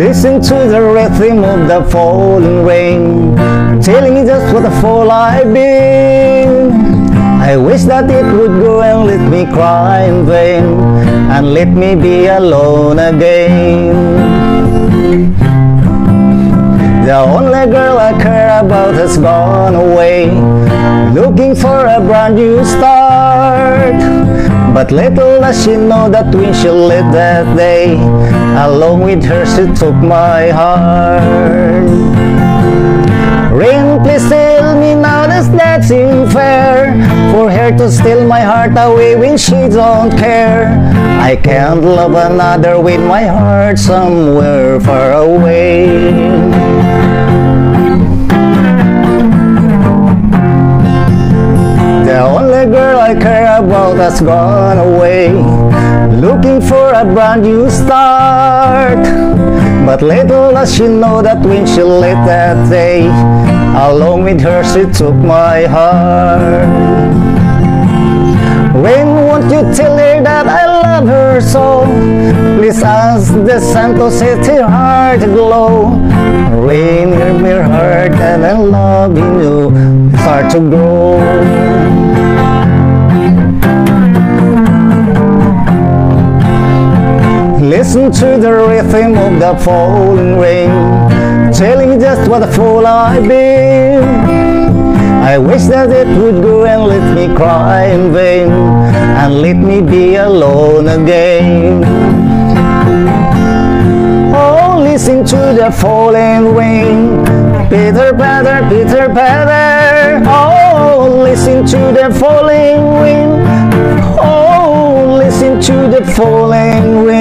Listen to the rhythm of the falling rain, telling me just what a fool I've been. I wish that it would go and let me cry in vain, and let me be alone again. The only girl I care about has gone away, looking for a brand new start. But little does she know that when she left that day, along with her she took my heart. Rain, please tell me now does that seem fair For her to steal my heart away when she don't care I can't love another with my heart somewhere far away has gone away Looking for a brand new start. But little does she know that when she left that day Along with her she took my heart. When won't you tell her that I love her so? Please ask the sun to set her heart aglow Rain, hear me heart and I'm loving you Start to grow to the rhythm of the falling rain, telling me just what a fool I've been. I wish that it would go and let me cry in vain, and let me be alone again. Oh, listen to the falling rain, Peter Patter, Peter Patter. Oh, listen to the falling rain. Oh, listen to the falling rain.